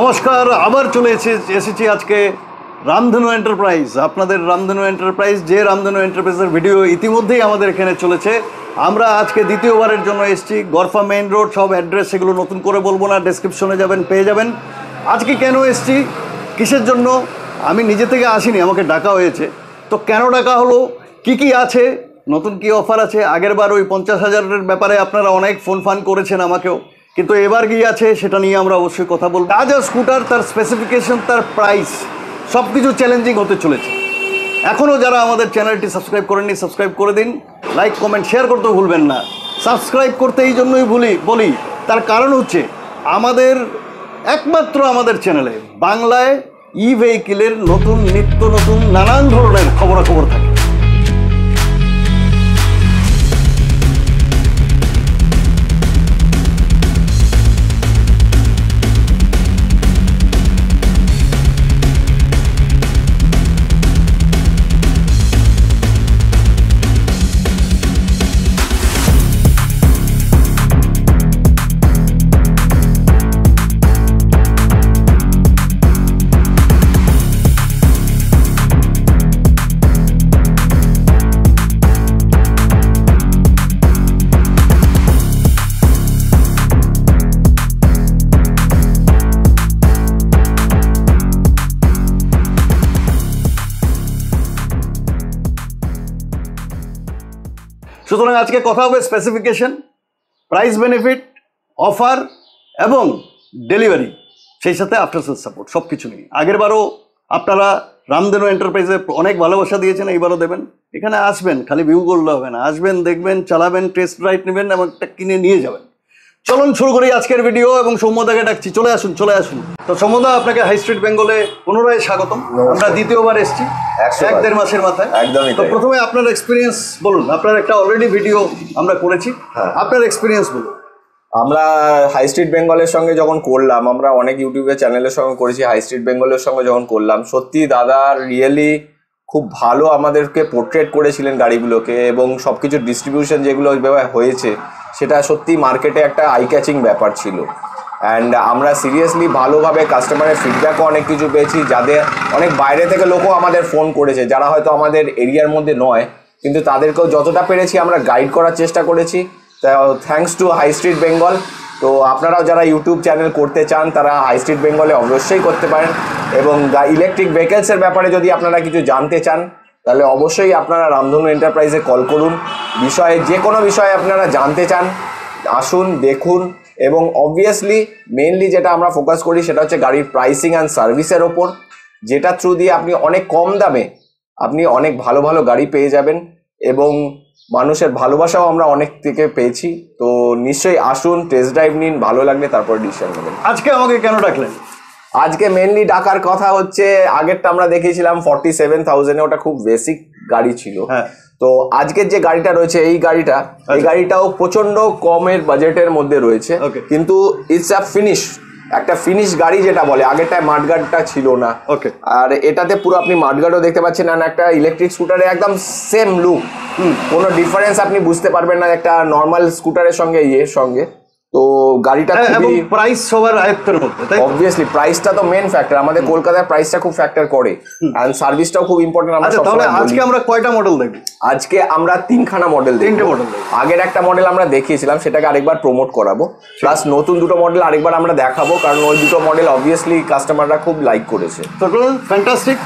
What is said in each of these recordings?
নমস্কার, আবার চলে এসে- এসেছি আজকে রামধনু এন্টারপ্রাইজ আপনাদের রামধনু এন্টারপ্রাইজ যে রামধনু এন্টারপ্রাইজের ভিডিও ইতিমধ্যেই আমাদের এখানে চলেছে। আমরা আজকে দ্বিতীয়বারের জন্য এসেছি। গরফা মেইন রোড, সব অ্যাড্রেস সেগুলো নতুন করে বলব না ডেসক্রিপশনে যাবেন, পেয়ে যাবেন। আজকে কেন এসেছি? কিসের জন্য? আমি নিজে থেকে আসিনি, আমাকে ডাকা হয়েছে। তো কেন ডাকা হলো? কি কি আছে? নতুন কি অফার আছে? আগের বার ওই পঞ্চাশ হাজারের ব্যাপারে আপনারা অনেক ফোন ফান করেছেন আমাকেও। কিন্তু এবার কি আছে সেটা নিয়ে আমরা অবশ্যই কথা বলব। যা স্কুটার তার স্পেসিফিকেশন তার প্রাইস সব কিছু চ্যালেঞ্জিং হতে চলেছে। এখনও যারা আমাদের চ্যানেলটি সাবস্ক্রাইব করেননি সাবস্ক্রাইব করে দিন। লাইক কমেন্ট শেয়ার করতেও ভুলবেন না। সাবস্ক্রাইব করতে এই জন্যই ভুলি, বলি, তার কারণ হচ্ছে আমাদের, একমাত্র আমাদের চ্যানেলে বাংলায় ই ভেহিকেলের নতুন, নিত্য নতুন, নানান ধরনের খবরাখবর থাকে। আজকে কথা হবে স্পেসিফিকেশন প্রাইস বেনিফিট অফার এবং ডেলিভারি সেই সাথে আফটার সেল সাপোর্ট সব কিছু নিয়ে আগেরবারও আপনারা রামধেনু এন্টারপ্রাইজে অনেক ভালোবাসা দিয়েছেন, এইবারও দেবেন। এখানে আসবেন, খালি ভিউ করলে হবে না। আসবেন, দেখবেন, চালাবেন টেস্ট রাইট নেবেন এবং একটা কিনে নিয়ে যাবেন। চলুন শুরু করি আজকের ভিডিও এবং সৌম্যদাকে ডাকছি। চলে আসুন চলে আসুন। তো সৌম্যদা আপনাকে হাই স্ট্রিট বেঙ্গলে পুনরায় স্বাগতম। আমরা দ্বিতীয়বার এসেছি এক দেড় মাসের মাথায়। একদমই তো প্রথমে আপনার এক্সপিরিয়েন্স বলুন। আপনার একটা অলরেডি ভিডিও আমরা করেছি। হ্যাঁ। আপনার এক্সপিরিয়েন্স বলুন। আমরা হাই স্ট্রিট বেঙ্গলের সঙ্গে যখন করলাম আমরা অনেক ইউটিউবে চ্যানেলের সঙ্গে করেছি হাই স্ট্রিট বেঙ্গলের সঙ্গে যখন করলাম। সত্যি দাদা রিয়েলি খুব ভালো আমাদেরকে পোর্ট্রেট করেছিলেন গাড়িগুলোকে এবং সব কিছু ডিস্ট্রিবিউশন যেগুলো হয়েছে। সেটা সত্যি মার্কেটে একটা আই ক্যাচিং ব্যাপার ছিল। অ্যান্ড আমরা সিরিয়াসলি ভালোভাবে কাস্টমারের ফিডব্যাকও অনেক কিছু পেয়েছি যাদের অনেক বাইরে থেকে লোকও আমাদের ফোন করেছে, যারা হয়তো আমাদের এরিয়ার মধ্যে নয়। কিন্তু তাদেরকেও যতটা পেরেছি আমরা গাইড করার চেষ্টা করেছি। Thanks to high street Bengal তো আপনারাও যারা ইউটিউব চ্যানেল করতে চান, তারা হাই স্ট্রিট বেঙ্গলে অবশ্যই করতে পারেন। এবং ইলেকট্রিক ভেহিকেলসের ব্যাপারে যদি আপনারা কিছু জানতে চান তাহলে অবশ্যই আপনারা রামধনু এন্টারপ্রাইজে কল করুন। বিষয়ে যে কোনো বিষয়ে আপনারা জানতে চান, আসুন, দেখুন এবং অবভিয়াসলি মেনলি যেটা আমরা ফোকাস করি সেটা হচ্ছে গাড়ির প্রাইসিং অ্যান্ড সার্ভিসের ওপর, যেটা থ্রু দিয়ে আপনি অনেক কম দামে আপনি অনেক ভালো ভালো গাড়ি পেয়ে যাবেন এবং মানুষের ভালোবাসাও আমরা অনেক থেকে পেয়েছি। তো নিশ্চয়ই আসুন টেস্ট ড্রাইভ নিন, ভালো লাগলে তারপর ডিসিশন নেবেন। আজকে আমাকে কেন ডাকলেন? আজকে মেনলি ডাকার কথা হচ্ছে আগেরটা আমরা দেখিয়েছিলাম ফর্টি সেভেন থাউজেন্ডে ওটা খুব বেসিক গাড়ি ছিল। হ্যাঁ। তো আজকের যে গাড়িটা রয়েছে এই গাড়িটা এই আচ্ছা। গাড়িটাও প্রচণ্ড কমের বাজেটের মধ্যে রয়েছে. কিন্তু ইটস আ ফিনিশ একটা ফিনিশ গাড়ি যেটা বলে আগেরটায় মাঠগার্ডটা ছিল না। ওকে আর এটাতে পুরো আপনি মাঠগার্ডও দেখতে পাচ্ছেন আর একটা ইলেকট্রিক স্কুটারে একদম সেম লুক কোনো ডিফারেন্স আপনি বুঝতে পারবেন না একটা নর্মাল স্কুটারের সঙ্গে ইয়ের সঙ্গে। তো গাড়িটা হ্যাঁ, এবং প্রাইস সবার আয়ত্তের মধ্যে তাই? অবভিয়াসলি প্রাইসটা তো মেন ফ্যাক্টর আমাদের কলকাতার প্রাইসটা খুব ফ্যাক্টর করে। এন্ড সার্ভিসটাও খুব ইম্পর্টেন্ট আমরা আচ্ছা তাহলে আজকে আমরা কয়টা মডেল দেখব? আজকে আমরা তিনখানা মডেল তিনটে model দেখব। আগের একটা মডেল আমরা দেখিয়েছিলাম সেটাকে আরেকবার প্রমোট করাবো। প্লাস নতুন দুটো মডেল আরেকবার আমরা দেখাবো কারণ ওই দুটো মডেল অবভিয়াসলি কাস্টমাররা খুব লাইক করেছে। তো ফ্যান্টাস্টিক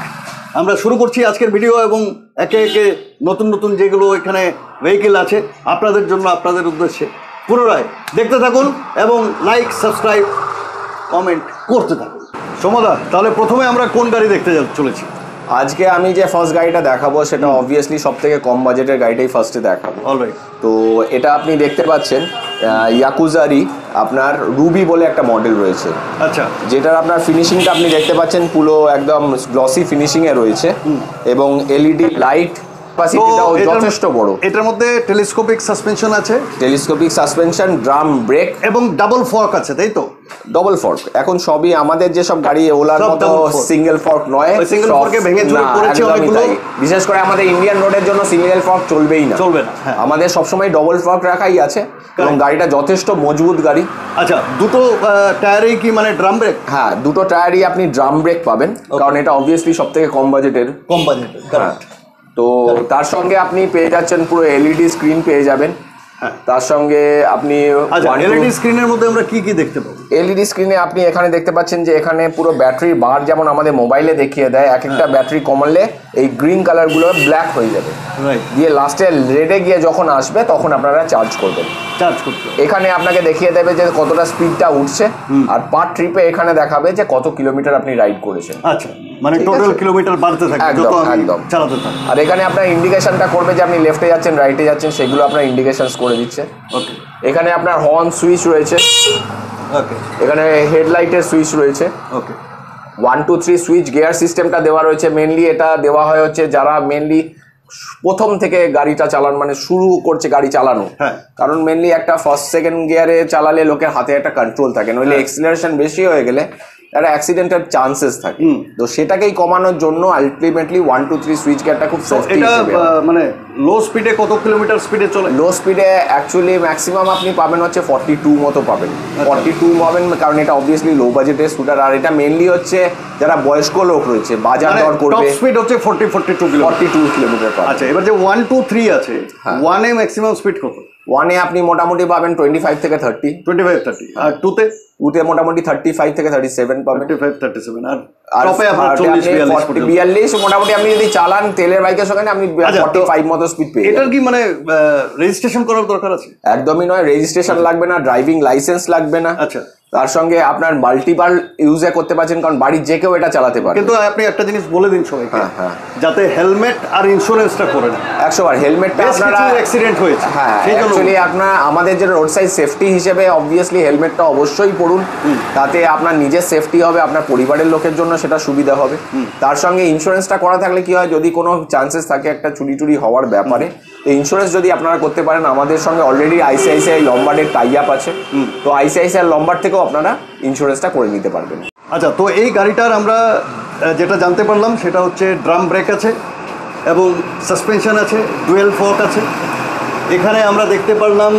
আমরা শুরু করছি আজকের ভিডিও এবং একে একে নতুন নতুন যেগুলো এখানে ভেহিকেল আছে আপনাদের জন্য আপনাদের উদ্দেশ্যে। পুনরায় দেখতে থাকুন এবং লাইক সাবস্ক্রাইব কমেন্ট করতে থাকুন। সমদা তাহলে প্রথমে আমরা কোন গাড়ি দেখতে চলেছি? আজকে আমি যে ফার্স্ট গাড়িটা দেখাবো সেটা অবভিয়াসলি সব থেকে কম বাজেটের গাড়িটাই ফার্স্টে দেখাবো। তো এটা আপনি দেখতে পাচ্ছেন ইয়াকুজারি আপনার রুবি বলে একটা মডেল রয়েছে। আচ্ছা। যেটার আপনার ফিনিশিংটা আপনি দেখতে পাচ্ছেন পুরো একদম গ্লসি ফিনিশিংয়ে রয়েছে। এবং এলইডি লাইট ক্যাপাসিটিটাও যথেষ্ট বড়। এটার মধ্যে টেলিস্কোপিক সাসপেনশন আছে। টেলিস্কোপিক সাসপেনশন ড্রাম ব্রেক এবং ডাবল ফর্ক আছে তাই তো? ডবল ফর্ক এখন সবই আমাদের যেসব গাড়ি ওলার মতো সিঙ্গেল ফর্ক নয় fork এ ভেঙে চুরে পড়েছে অনেকগুলো। বিশেষ করে আমাদের ইন্ডিয়ান রোডের জন্য সিঙ্গেল ফর্ক চলবেই না। চলবে না, হ্যাঁ। আমাদের সবসময় ডবল ফর্ক রাখাই আছে এবং গাড়িটা যথেষ্ট মজবুত গাড়ি। আচ্ছা দুটো টায়ারেই কি মানে ড্রাম ব্রেক হ্যাঁ দুটো টায়ারই আপনি ড্রাম ব্রেক পাবেন কারণ এটা অবভিয়াসলি সব থেকে কম বাজেটের কম বাজেটের হ্যাঁ। তো তার সঙ্গে আপনি পেয়ে যাচ্ছেন পুরো এলইডি স্ক্রিন পেয়ে যাবেন। তার সঙ্গে আপনি আচ্ছা এলইডি স্ক্রিনের মধ্যে আমরা কি কি দেখতে পাবো? এলইডি স্ক্রিনে আপনি এখানে দেখতে পাচ্ছেন যে এখানে পুরো ব্যাটারির বার যেমন আমাদের মোবাইলে দেখিয়ে দেয় এক একটা ব্যাটারি কমালে এই গ্রিন কালারগুলো ব্ল্যাক হয়ে যাবে। রাইট দিয়ে লাস্টে রেডে গিয়ে যখন আসবে তখন আপনারা চার্জ করবেন। চার্জ করতে এখানে আপনাকে দেখিয়ে দেবে যে কতটা স্পিডটা উঠছে আর পার ট্রিপে এখানে দেখাবে যে কত কিলোমিটার আপনি রাইড করেছেন। আচ্ছা মানে টোটাল কিলোমিটার বাড়তে একদম, যত একদম। চালাতে থাকি আর এখানে আপনার ইন্ডিকেশনটা করবে যে আপনি লেফটে যাচ্ছেন রাইটে যাচ্ছেন সেগুলো আপনার ইন্ডিকেশনস করে দিচ্ছে। ওকে এখানে আপনার হর্ন সুইচ রয়েছে। ওকে এখানে হেডলাইটের সুইচ রয়েছে। Okay one two three switch gear সিস্টেমটা দেওয়া রয়েছে। মেনলি এটা দেওয়া হয় হচ্ছে যারা মেনলি প্রথম থেকে গাড়িটা চালান মানে শুরু করছে গাড়ি চালানো। হ্যাঁ। কারণ মেনলি একটা ফার্স্ট সেকেন্ড গিয়ারে চালালে লোকের হাতে একটা কন্ট্রোল থাকে। নইলে এক্সিলারেশন বেশি হয়ে গেলে একটা অ্যাক্সিডেন্টের চান্সেস থাকে। তো সেটাকেই কমানোর জন্য ultimately one two three switch গিয়ারটা খুব সেফটি এটা মানে লো স্পিডে কত কিলোমিটার স্পিডে চলে? লো স্পিডে অ্যাকচুয়ালি ম্যাক্সিমাম আপনি পাবেন হচ্ছে ফর্টি টু মতো পাবেন। ফর্টি টু পাবেন কারণ এটা অবভিয়াসলি লো বাজেটের স্কুটার আর এটা মেনলি হচ্ছে যারা বয়স্ক লোক রয়েছে বাজার মানে দর টপ করবে। স্পিড হচ্ছে forty forty two kilometre forty two kilometre আচ্ছা এবার যে ওয়ান টু থ্রি আছে। ওয়ানে ম্যাক্সিমাম স্পিড কত? ওয়ানে আপনি মোটামুটি পাবেন টোয়েন্টি ফাইভ থেকে থার্টি টোয়েন্টি ফাইভ থার্টি আর টুতে টুতে মোটামুটি থার্টি ফাইভ থেকে থার্টি সেভেন পাবেন। ফাইভ থার্টি সেভেন আর আর টপে আপনার চল্লিশ আপনি বিয়াল্লিশ 40 পর্যন্ত। বিয়াল্লিশ মোটামুটি আপনি যদি চালান তেলের বাইকের সঙ্গে আপনি আচ্ছা, ফর্টি ফাইভ মতো স্পিড পেয়ে এটার কি মানে রেজিস্ট্রেশন করার দরকার আছে? একদমই নয় রেজিস্ট্রেশন লাগবে না ড্রাইভিং লাইসেন্স লাগবে না। আচ্ছা। তার সঙ্গে আপনার মাল্টিপাল ইউজে করতে পারছেন কারণ বাড়ির যে কেউ এটা চালাতে পারে। কিন্তু আপনি একটা জিনিস বলে দিন সবাইকে হ্যাঁ, হ্যাঁ। যাতে হেলমেট আর ইন্স্যুরেন্সটা করে নেন একশো বার হেলমেটটা আপনারা অ্যাক্সিডেন্ট হয়েছে হ্যাঁ অ্যাকচুয়ালি আপনার আমাদের যে রোড সাইড সেফটি হিসেবে অবভিয়াসলি হেলমেটটা অবশ্যই পড়ুন। তাতে আপনার নিজের সেফটি হবে আপনার পরিবারের লোকের জন্য সেটা সুবিধা হবে। তার সঙ্গে ইন্স্যুরেন্সটা করা থাকলে কি হয় যদি কোনো চান্সেস থাকে একটা চুরি টুরি হওয়ার ব্যাপারে তো ইন্স্যুরেন্স যদি আপনারা করতে পারেন আমাদের সঙ্গে অলরেডি আইসিআইসিআই লম্বার্ডের টাই আপ আছে তো আইসিআইসিআই লম্বার্ড থেকেও আপনারা ইন্স্যুরেন্সটা করে নিতে পারবেন। আচ্ছা তো এই গাড়িটার আমরা যেটা জানতে পারলাম সেটা হচ্ছে ড্রাম ব্রেক আছে এবং সাসপেনশন আছে ডুয়েল ফোক আছে। এখানে আমরা দেখতে পারলাম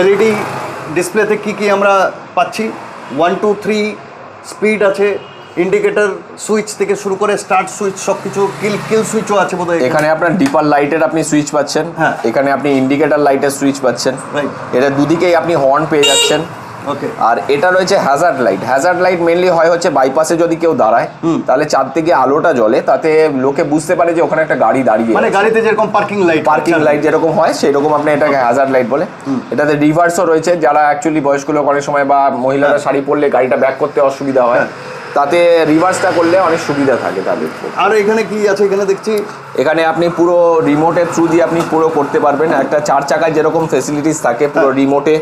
এলইডি ডিসপ্লেতে কি কি আমরা পাচ্ছি। ওয়ান টু থ্রি স্পিড আছে ইন্ডিকেটর সুইচ থেকে শুরু করে স্টার্ট সুইচ সব কিছু কিল কিল সুইচও আছে বোধহয় এখানে। আপনার ডিপার লাইটের আপনি সুইচ পাচ্ছেন। হ্যাঁ। এখানে আপনি ইন্ডিকেটর লাইটের সুইচ পাচ্ছেন. এটা দুদিকেই আপনি হর্ন পেয়ে যাচ্ছেন। ওকে আর এটা রয়েছে hazard light hazard light mainly হয় হচ্ছে বাইপাসে যদি কেউ দাঁড়ায় তাহলে চার থেকে আলোটা জ্বলে তাতে লোকে বুঝতে পারে যে ওখানে একটা গাড়ি দাঁড়িয়ে মানে গাড়িতে যেরকম পার্কিং লাইট পার্কিং লাইট যেরকম হয় সেরকম আপনি এটাকে হ্যাজার্ড লাইট বলে। এটাতে রিভার্সও রয়েছে। যারা অ্যাকচুয়ালি বয়স্ক লোক অনেক সময় বা মহিলারা শাড়ি পরলে গাড়িটা ব্যাক করতে অসুবিধা হয়। তাতে রিভার্সটা করলে অনেক সুবিধা থাকে তাদের আর এখানে কি আছে? এখানে দেখছি এখানে আপনি পুরো রিমোটের থ্রু দিয়ে আপনি পুরো করতে পারবেন। একটা চার চাকায় যেরকম ফেসিলিটিস থাকে পুরো রিমোটে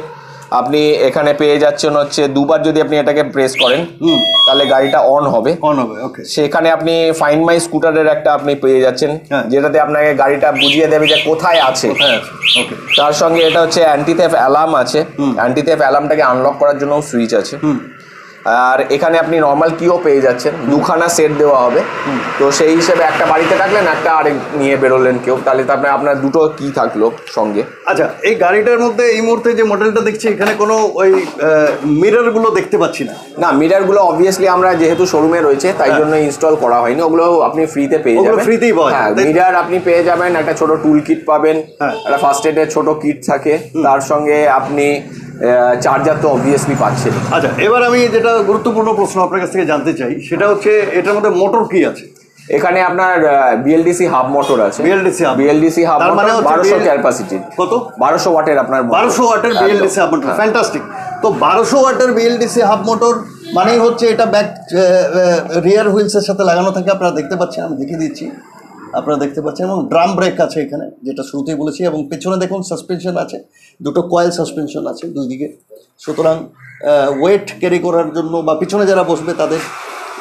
আপনি এখানে পেয়ে যাচ্ছেন হচ্ছে দুবার যদি আপনি এটাকে প্রেস করেন তাহলে গাড়িটা অন হবে। অন হবে ওকে সেখানে আপনি ফাইন মাই স্কুটারের একটা আপনি পেয়ে যাচ্ছেন হ্যাঁ। যেটাতে আপনাকে গাড়িটা বুঝিয়ে দেবে যে কোথায় আছে। হ্যাঁ ওকে তার সঙ্গে এটা হচ্ছে অ্যান্টিথেফ অ্যালার্ম আছে। অ্যান্টিথেফ অ্যালার্মটাকে আনলক করার জন্য সুইচ আছে। আর এখানে আপনি নর্মাল কিও পেয়ে যাচ্ছেন। দুখানা সেট দেওয়া হবে। তো সেই হিসেবে একটা বাড়িতে রাখলেন একটা আরেক নিয়ে বেরোলেন কেউ। তাহলে তো আপনার দুটো কি থাকল সঙ্গে। আচ্ছা এই গাড়িটার মধ্যে এই মুহূর্তে যে মডেলটা দেখছি এখানে কোনো ওই মিররগুলো দেখতে পাচ্ছি না। না মিটারগুলো অবভিয়াসলি আমরা যেহেতু শোরুমে রয়েছে তাই জন্য ইনস্টল করা হয়নি। ওগুলো আপনি ফ্রিতে পেয়ে যাবেন। free-তেই পাওয়া হ্যাঁ তাই আপনি পেয়ে যাবেন একটা ছোট টুল কিট পাবেন। হ্যাঁ। একটা ফার্স্ট এডের ছোট কিট থাকে। তার সঙ্গে আপনি চার্জার তো অবভিয়াসলি পাচ্ছেন আচ্ছা এবার আমি যেটা গুরুত্বপূর্ণ প্রশ্ন আপনার কাছ থেকে জানতে চাই সেটা হচ্ছে এটার মধ্যে মোটর কি আছে? এখানে আপনার বিএলডিসি হাব মোটর আছে। বিএলডিসি হাব তার মানে মোটর হচ্ছে বারোশো BL ক্যাপাসিটি কত? বারোশো ওয়াটের আপনার motor। বারোশো ওয়াটের বিএলডিসি হাব মোটর। ফ্যান্টাস্টিক তো বারোশো ওয়াটের বিএলডিসি হাব মোটর মানেই হচ্ছে এটা ব্যাক রিয়ার হুইলসের সাথে লাগানো থাকে আপনারা দেখতে পাচ্ছেন আমি দেখিয়ে দিচ্ছি। আপনারা দেখতে পাচ্ছেন, এবং ড্রাম ব্রেক আছে এখানে, যেটা শুরুতেই বলেছি, এবং পেছনে দেখুন সাসপেনশন আছে, দুটো কয়েল সাসপেনশন আছে দুই দিকে। সুতরাং ওয়েট ক্যারি করার জন্য বা পিছনে যারা বসবে তাদের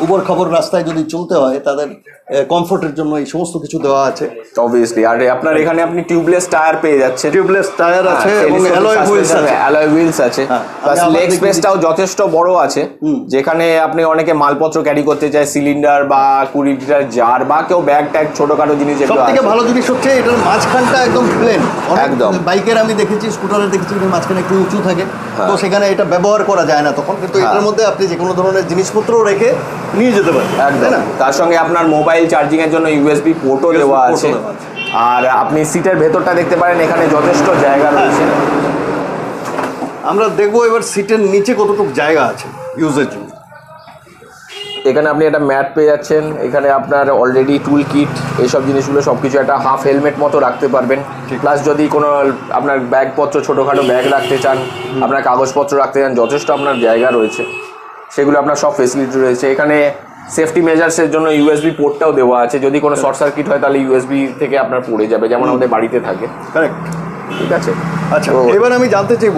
উবর খবর রাস্তায় যদি চলতে হয় তাদের কমফোর্টের জন্য এই সমস্ত কিছু দেওয়া আছে। অবভিয়াসলি আর আপনার এখানে আপনি টিউবলেস টায়ার পেয়ে যাচ্ছেন। টিউবলেস টায়ার আছে হ্যাঁ, এবং অ্যালয় হুইলস আছে। অ্যালয় হুইলস আছে। হ্যাঁ, প্লাস লেগ স্পেসটাও যথেষ্ট বড় আছে। যেখানে আপনি অনেকে মালপত্র ক্যারি করতে চায় সিলিন্ডার বা কুড়ি লিটার জার বা কেউ ব্যাগ ট্যাগ ছোটখাটো জিনিস যেগুলো থেকে ভালো জিনিস হচ্ছে এটার মাঝখানটা একদম প্লেন একদম। বাইকের আমি দেখেছি স্কুটারে দেখেছি মাঝখানে একটু উঁচু থাকে। হ্যাঁ। তো সেখানে এটা ব্যবহার করা যায় না তখন। কিন্তু হ্যাঁ। এটার মধ্যে আপনি যে কোনো ধরনের জিনিসপত্র রেখে নিয়ে যেতে পারেন একদম। না? তার সঙ্গে আপনার মোবাইল চার্জিং এর জন্য ইউএসবি পোর্টও দেওয়া আছে। আর আপনি সিটের ভেতরটা দেখতে পারেন এখানে যথেষ্ট জায়গা। রয়েছে। আমরা দেখব এবার সিটের নিচে কতটুকু জায়গা আছে ইউজের জন্য। এখানে আপনি একটা ম্যাট পেয়ে যাচ্ছেন এখানে আপনার অলরেডি টুল কিট এইসব জিনিসগুলো সব কিছু একটা হাফ হেলমেট মতো রাখতে পারবেন। প্লাস যদি কোনো আপনার ব্যাগপত্র ছোটোখাটো ব্যাগ রাখতে চান আপনার কাগজপত্র রাখতে চান যথেষ্ট আপনার জায়গা রয়েছে। সেগুলো আপনার সব ফেসিলিটি রয়েছে। এখানে সেফটি মেজার্সের জন্য ইউএসবি পোর্টটাও দেওয়া আছে। যদি কোনো শর্ট সার্কিট হয় তাহলে ইউএসবি থেকে আপনার পড়ে যাবে যেমন আমাদের বাড়িতে থাকে। কারেক্ট ঠিক আছে? আচ্ছা এবার আমি জানতে চাইব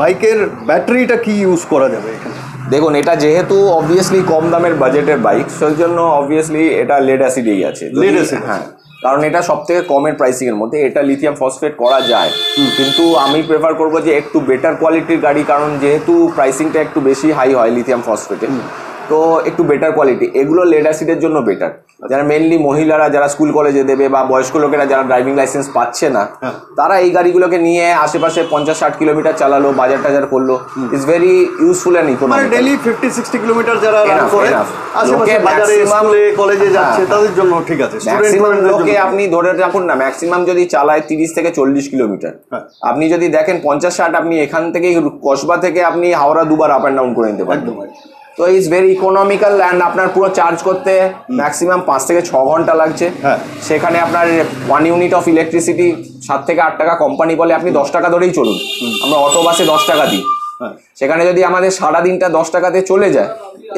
বাইকের ব্যাটারিটা কি ইউজ করা যাবে এখানে? দেখুন এটা যেহেতু অবভিয়াসলি কম দামের বাজেটের বাইক সেই জন্য অবভিয়াসলি এটা লেড অ্যাসিডেই আছে। Lead acid হ্যাঁ। কারণ এটা সব থেকে কমের প্রাইসিং এর মধ্যে। এটা লিথিয়াম ফসফেট করা যায়। কিন্তু আমি প্রেফার করব যে একটু বেটার কোয়ালিটির গাড়ি কারণ যেহেতু প্রাইসিংটা একটু বেশি হাই হয় লিথিয়াম ফসফেটে তো একটু বেটার কোয়ালিটি এগুলো লেড অ্যাসিডের জন্য বেটার যারা মেনলি মহিলারা যারা স্কুল কলেজে দেবে বা বয়স্ক লোকেরা যারা ড্রাইভিং লাইসেন্স পাচ্ছে না হ্যাঁ। তারা এই গাড়িগুলোকে নিয়ে আশেপাশে পঞ্চাশ ষাট কিলোমিটার চালালো বাজার টাজার করল ইজ ভেরি ইউজফুল অ্যান্ড মানে ডেলি ফিফটি সিক্সটি কিলোমিটার যারা রান করে লোকে কলেজে যাচ্ছে হ্যাঁ। তাদের জন্য ঠিক আছে ম্যাক্সিমাম লোকে আপনি ধরে রাখুন না ম্যাক্সিমাম যদি চালায় তিরিশ থেকে চল্লিশ কিলোমিটার হ্যাঁ। আপনি যদি দেখেন পঞ্চাশ ষাট আপনি এখান থেকে কসবা থেকে আপনি হাওড়া দুবার আপ অ্যান্ড ডাউন করে নিতে পারেন। তো ইজ ভেরি ইকোনমিক্যাল অ্যান্ড আপনার পুরো চার্জ করতে ম্যাক্সিমাম পাঁচ থেকে ছ ঘণ্টা লাগছে। হ্যাঁ। সেখানে আপনার ওয়ান ইউনিট অফ ইলেকট্রিসিটি সাত থেকে আট টাকা কোম্পানি বলে আপনি দশ টাকা ধরেই চলুন। আমরা অটো বাসে দশ টাকা দিই। হ্যাঁ। সেখানে যদি আমাদের সারা দিনটা দশ টাকাতে চলে যায়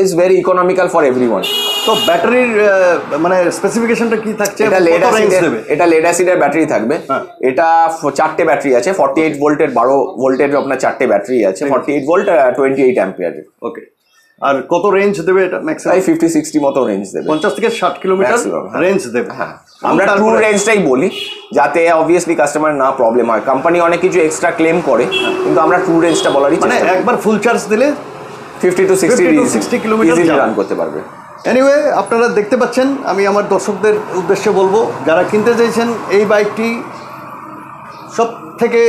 is very economical for everyone তো ব্যাটারির মানে স্পেসিফিকেশনটা কি থাকছে? এটা লেড অ্যাসিডের এটা লেড অ্যাসিডের ব্যাটারি থাকবে। হ্যাঁ। এটা চারটে ব্যাটারি আছে ফর্টি এইট ভোল্টের বারো ভোল্টের আপনার চারটে ব্যাটারি আছে forty eight volt twenty eight অ্যাম্পিয়ারের ওকে আর কত রেঞ্জ দেবে এটা ম্যাক্সিমাম প্রায় ফিফটি সিক্সটি মতো রেঞ্জ দেবে। পঞ্চাশ থেকে ষাট কিলোমিটার। রেঞ্জ দেবে। হ্যাঁ। আমরা ট্রু রেঞ্জটাই বলি যাতে অবভিয়াসলি কাস্টমার না প্রবলেম হয়। কোম্পানি অনেক কিছু এক্সট্রা ক্লেম করে কিন্তু আমরা ট্রু রেঞ্জটা বলারই মানে একবার ফুল চার্জ দিলে fifty to sixty 50 to 60 kilometer easily run করতে পারবে। এনিওয়ে আপনারা দেখতে পাচ্ছেন আমি আমার দর্শকদের উদ্দেশ্যে বলব যারা কিনতে চাইছেন এই বাইকটি সব থেকে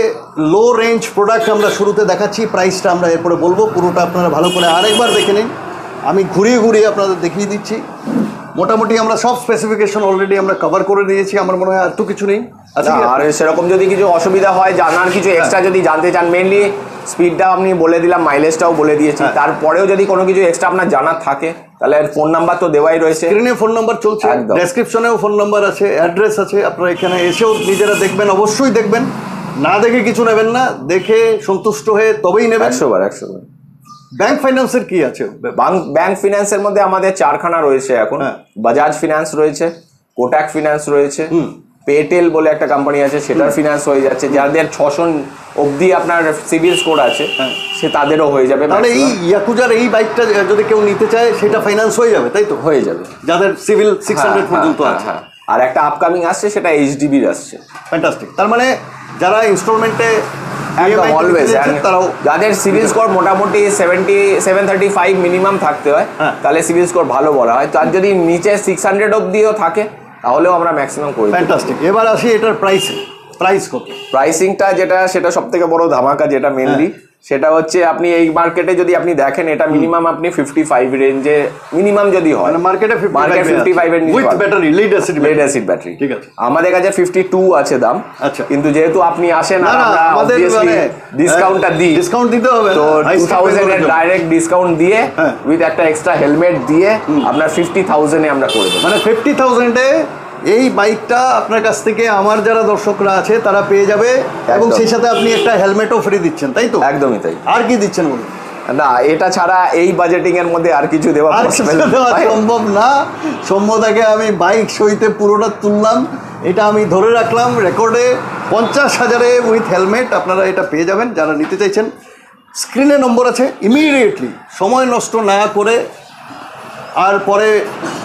লো রেঞ্জ প্রোডাক্ট আমরা শুরুতে দেখাচ্ছি প্রাইসটা আমরা এরপরে বলব পুরোটা আপনারা ভালো করে আরেকবার দেখে নিন। আমি ঘুরিয়ে ঘুরিয়ে আপনাদের দেখিয়ে দিচ্ছি। মোটামুটি আমরা সব স্পেসিফিকেশন অলরেডি আমরা কভার করে দিয়েছি আমার মনে হয় আর তো কিছু নেই। আচ্ছা আর সেরকম যদি কিছু অসুবিধা হয় জানার কিছু এক্সট্রা যদি জানতে চান মেনলি স্পিডটা আপনি বলে দিলাম মাইলেজটাও বলে দিয়েছি। হ্যাঁ। তারপরেও যদি কোনো কিছু এক্সট্রা আপনার জানার থাকে তাহলে ফোন নাম্বার তো দেওয়াই রয়েছে। স্ক্রিনে ফোন নাম্বার চলছে। ডেসক্রিপশনেও ফোন নাম্বার আছে অ্যাড্রেস আছে আপনারা এখানে এসেও নিজেরা দেখবেন অবশ্যই দেখবেন। না দেখে কিছু নেবেন না দেখে সন্তুষ্ট হয়ে তবেই নেবেন। একশো বার একশো বার। ব্যাংক ফাইন্যান্সের কি আছে? ব্যাংক ফিনান্সের মধ্যে আমাদের চারখানা রয়েছে এখন। হ্যাঁ। বাজাজ ফিনান্স রয়েছে কোটাক ফিনান্স রয়েছে পেটেল বলে একটা কোম্পানি আছে সেটার ফিনান্স হয়ে যাচ্ছে। যাদের ছশো অবধি আপনার সিভিল স্কোর আছে হ্যাঁ। সে তাদেরও হয়ে যাবে মানে এই ইয়াকুজার এই বাইকটা যদি কেউ নিতে চায় সেটা ফাইন্যান্স হয়ে যাবে তাই তো? হয়ে যাবে। যাদের সিভিল সিক্স হান্ড্রেড হ্যাঁ, পর্যন্ত হ্যাঁ, আছে। আর একটা আপকামিং আসছে সেটা এইচডিবির আসছে। ফ্যান্টাস্টিক তার মানে যারা ইনস্টলমেন্টে যাদের সিভিল স্কোর মোটামুটি seventy seven thirty five minimum থাকতে হয় হ্যাঁ। তাহলে সিভিল স্কোর ভালো বলা হয়। তার যদি নিচে সিক্স হান্ড্রেড অব্দিও থাকে তাহলেও আমরা ম্যাক্সিমাম করি ফ্যান্টাস্টিক এবার আসি এটার প্রাইস প্রাইস কত? প্রাইসিংটা যেটা সেটা সব থেকে বড় ধামাকা যেটা মেনলি সেটা হচ্ছে আপনি এই মার্কেটে যদি আপনি দেখেন এটা মিনিমাম আপনি ফিফটি ফাইভ রেঞ্জে মিনিমাম যদি হয় মানে মার্কেটে মার্কেট ফিফটি ফাইভ এর with battery lead acid lead acid battery ঠিক আছে। আমাদের কাছে ফিফটি টু আছে দাম। আচ্ছা। কিন্তু যেহেতু আপনি আসেন আর না আমরা আমাদের মানে ডিসকাউন্টটা দিই। ডিসকাউন্ট দিতে হবে। তো High two street thousand Bengal এর ডাইরেক্ট ডিসকাউন্ট দিয়ে হ্যাঁ। উইথ একটা এক্সট্রা হেলমেট দিয়ে আপনার ফিফটি থাউজেন্ডে আমরা করে দেবো। মানে ফিফটি থাউজেন্ডে এই বাইকটা আপনার কাছ থেকে আমার যারা দর্শকরা আছে তারা পেয়ে যাবে এবং সেই সাথে আপনি একটা হেলমেটও ফ্রি দিচ্ছেন তাই তো? একদমই তাই। আর কি দিচ্ছেন বলুন? না এটা ছাড়া এই বাজেটিং এর মধ্যে আর কিছু দেওয়া সম্ভব না। সৌম্যদাকে আমি বাইক সইতে পুরোটা তুললাম। এটা আমি ধরে রাখলাম রেকর্ডে পঞ্চাশ হাজারে উইথ হেলমেট আপনারা এটা পেয়ে যাবেন যারা নিতে চাইছেন। স্ক্রিনে নম্বর আছে। ইমিডিয়েটলি সময় নষ্ট না করে আর পরে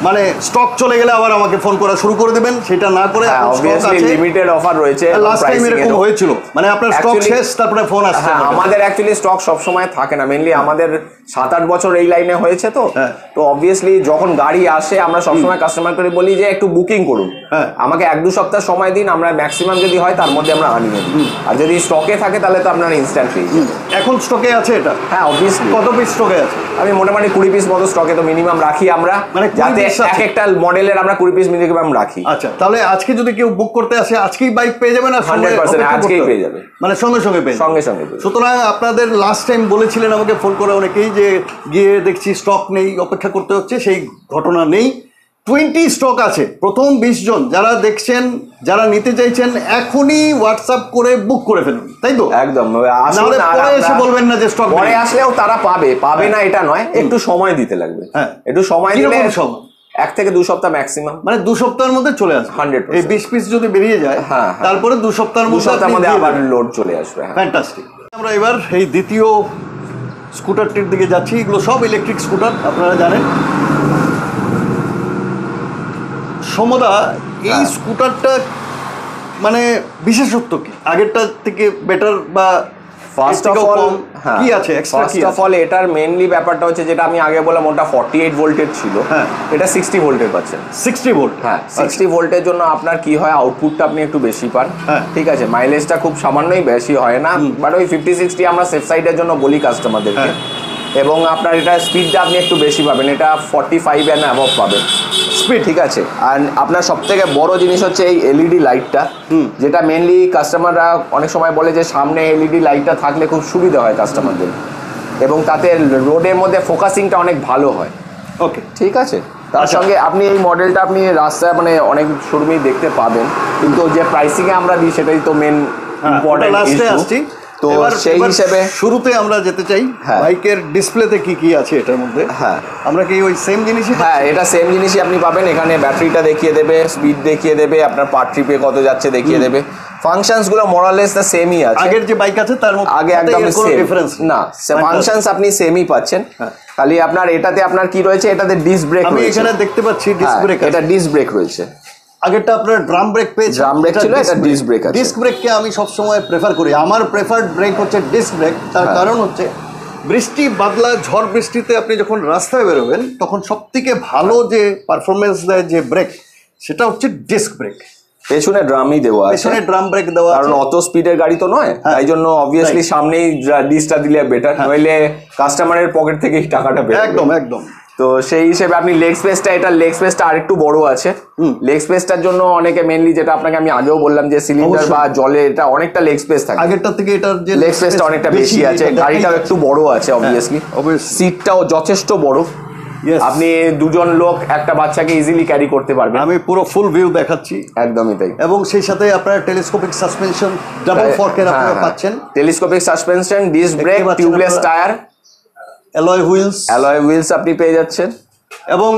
মানে স্টক চলে গেলে আবার আমাকে ফোন করা শুরু করে দেবেন। সেটা না করে হ্যাঁ অবভিয়াসলি লিমিটেড অফার রয়েছে লাস্ট টাইম এরকম হয়েছিল। মানে আপনার স্টক শেষ তারপরে ফোন আসছে হ্যাঁ। আমাদের অ্যাকচুয়ালি স্টক সব সময় থাকে না। মেইনলি আমাদের সাত আট বছর এই লাইনে হয়েছে তো হ্যাঁ। তো অবভিয়াসলি যখন গাড়ি আসে আমরা সবসময় কাস্টমার করে বলি যে একটু বুকিং করুন। হ্যাঁ। আমাকে এক দু সপ্তাহ সময় দিন আমরা ম্যাক্সিমাম যদি হয় তার মধ্যে আমরা আনিয়ে দিই। আর যদি স্টকে থাকে তাহলে তো আপনার ইনস্ট্যান্ট পেয়ে এখন স্টকে আছে এটা? হ্যাঁ অবভিয়াসলি কত পিস স্টকে আছে? আমি মোটামুটি কুড়ি পিস মতো স্টকে তো মিনিমাম রাখি আমরা। মানে যাতে এক একটা মডেলের আমরা কুড়ি পিস মিনিমাম রাখি। আচ্ছা তাহলে আজকে যদি কেউ বুক করতে আসে আজকেই বাইক পেয়ে যাবেন না সঙ্গে 100% অপেক্ষা করতে আজকেই পেয়ে যাবে। মানে সঙ্গে সঙ্গে পেয়ে সঙ্গে সঙ্গে সুতরাং আপনাদের লাস্ট টাইম বলেছিলেন আমাকে ফোন করে অনেকেই যে গিয়ে দেখছি স্টক নেই অপেক্ষা করতে হচ্ছে সেই ঘটনা নেই। টোয়েন্টি স্টক আছে প্রথম বিশ জন। যারা দেখছেন যারা নিতে চাইছেন এখনই হোয়াটসঅ্যাপ করে বুক করে ফেলুন তাই তো? একদম। পরে এসে বলবেন না যে স্টক পরে আসলেও তারা পাবে। পাবে না এটা নয় একটু সময় দিতে লাগবে। হ্যাঁ। একটু সময় দিলে সময়? এক থেকে দু সপ্তাহ ম্যাক্সিমাম মানে দু সপ্তাহের মধ্যে চলে আসবে। 100% এই বিশ পিস যদি বেরিয়ে যায় হ্যাঁ, হ্যাঁ। তারপরে দু সপ্তাহের মধ্যে আবার লোড চলে আসবে হ্যাঁ। ফ্যান্টাস্টিক আমরা এবার এই দ্বিতীয় স্কুটারটির দিকে যাচ্ছি। এগুলো সব ইলেকট্রিক স্কুটার আপনারা জানেন। সমদা এই হ্যাঁ। স্কুটারটা মানে বিশেষত্ব কি? আগেরটা থেকে বেটার বা ফার্স্ট অফ অল কি আছে? ফার্স্ট অফ অল এটার মেইনলি ব্যাপারটা হচ্ছে যেটা আমি আগে বললাম ওটা ফর্টি এইট ভোল্টের ছিল। হ্যাঁ। এটা সিক্সটি ভোল্টের পাচ্ছেন 60 ভোল্ট হ্যাঁ সিক্সটি ভোল্টের জন্য আপনার কি হয়? আউটপুটটা আপনি একটু বেশি পান। হ্যাঁ। ঠিক আছে? মাইলেজটা খুব সামান্যই বেশি হয় না বাট ওই ফিফটি সিক্সটি আমরা সেফ সাইডের জন্য বলি কাস্টমারদেরকে। এবং আপনার এটা স্পিডটা আপনি একটু বেশি পাবেন। এটা ফর্টি ফাইভ অ্যান্ড অ্যাবভ পাবেন। স্পিড ঠিক আছে। আর আপনার সব থেকে বড় জিনিস হচ্ছে এই এলইডি লাইটটা যেটা মেনলি কাস্টমাররা অনেক সময় বলে যে সামনে এলইডি লাইটটা থাকলে খুব সুবিধা হয় কাস্টমারদের এবং তাতে রোডের মধ্যে ফোকাসিংটা অনেক ভালো হয়। ওকে ঠিক আছে? তার আচ্ছা। সঙ্গে আপনি এই মডেলটা আপনি রাস্তায় মানে অনেক শোরুমেই দেখতে পাবেন। কিন্তু যে প্রাইসিংয়ে আমরা দিই সেটাই তো মেন ইম্পর্টেন্ট আসছি। তো সেই হিসেবে শুরুতে আমরা যেতে চাই হ্যাঁ। বাইকের ডিসপ্লেতে কি কি আছে এটার মধ্যে? হ্যাঁ। আমরা কি ওই সেম জিনিসই হ্যাঁ এটা সেম জিনিসই আপনি পাবেন। এখানে ব্যাটারিটা দেখিয়ে দেবে স্পিড দেখিয়ে দেবে আপনার পার ট্রিপে কত যাচ্ছে দেখিয়ে দেবে। ফাংশনসগুলো মোরালেস দ্য সেমই আছে। আগের যে বাইক আছে তার মধ্যে আগে একদম কোনো ডিফারেন্স না ফাংশনস আপনি সেমই পাচ্ছেন। হ্যাঁ। খালি আপনার এটাতে আপনার কি রয়েছে? এটাতে ডিস ব্রেক আমি রয়েছে। এখানে দেখতে পাচ্ছি ডিস্ক হ্যাঁ, ব্রেক এটা ডিস ব্রেক রয়েছে। আগেরটা আপনার ড্রাম ব্রেক পেয়েছে Drum brake ছিল, এটা disc brake আছে। ডিস্ক ব্রেককে আমি সব সময় প্রেফার করি। আমার প্রেফার্ড ব্রেক হচ্ছে ডিস্ক ব্রেক তার হ্যাঁ। কারণ হচ্ছে বৃষ্টি বাদলা ঝড় বৃষ্টিতে আপনি যখন রাস্তায় বেরোবেন তখন সব থেকে ভালো যে পারফরমেন্স দেয় যে ব্রেক সেটা হচ্ছে ডিস্ক ব্রেক পেছনে ড্রামই দেওয়া আছে। পেছনে ড্রাম ব্রেক দেওয়া কারণ অত স্পিডের গাড়ি তো নয় হ্যাঁ। তাই জন্য অবভিয়াসলি সামনেই ডিস্কটা দিলে বেটার নইলে কাস্টমারের পকেট থেকেই টাকাটা বের একদম একদম। তো সেই হিসেবে আপনি লেগ স্পেসটা এটা লেগ স্পেসটা আরেকটু বড় আছে। লেগ স্পেসটার জন্য অনেকে মেনলি যেটা আপনাকে আমি আগেও বললাম যে সিলিন্ডার বা জলে এটা অনেকটা লেগ স্পেস থাকে। আগেরটার থেকে এটার যে লেগ স্পেসটা অনেকটা বেশি আছে। গাড়িটাও একটু বড় আছে অবভিয়াসলি obviously. সিটটাও যথেষ্ট বড়. আপনি দুজন লোক একটা বাচ্চাকে ইজিলি ক্যারি করতে পারবেন। আমি পুরো ফুল ভিউ দেখাচ্ছি। একদমই তাই। এবং সেই সাথে আপনারা টেলিস্কোপিক সাসপেনশন ডাবল ফর্কের হ্যাঁ, আপনারা পাচ্ছেন। Telescopic suspension disc brake tubeless tyre alloy wheels alloy wheels আপনি পেয়ে যাচ্ছেন। এবং